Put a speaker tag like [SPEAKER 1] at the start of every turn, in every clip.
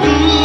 [SPEAKER 1] Mm-hmm.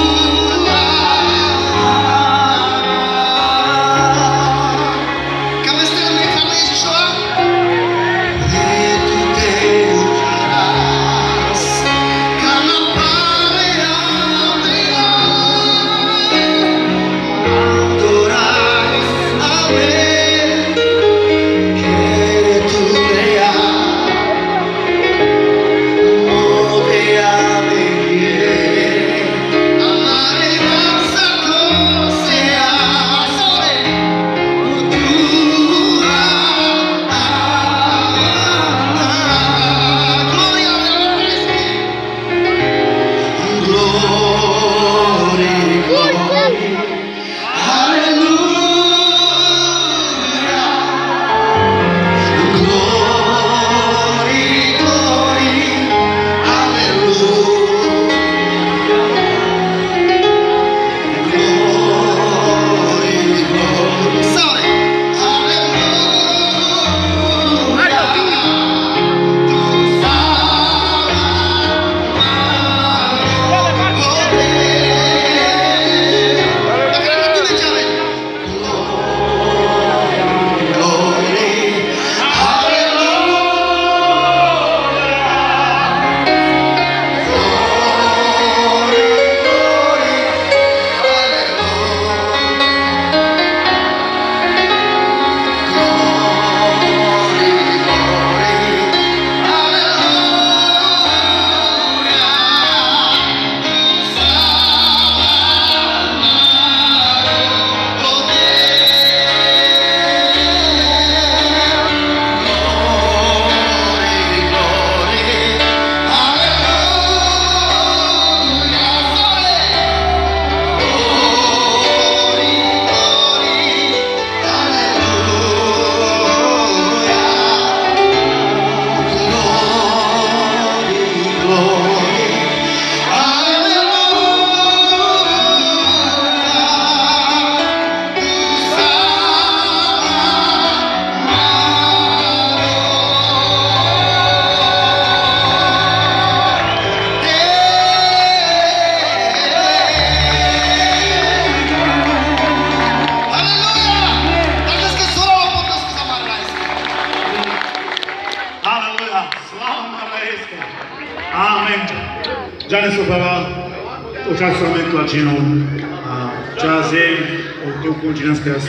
[SPEAKER 2] Amen. Già ne supera o calzamento a Gino. Già se o teu continente a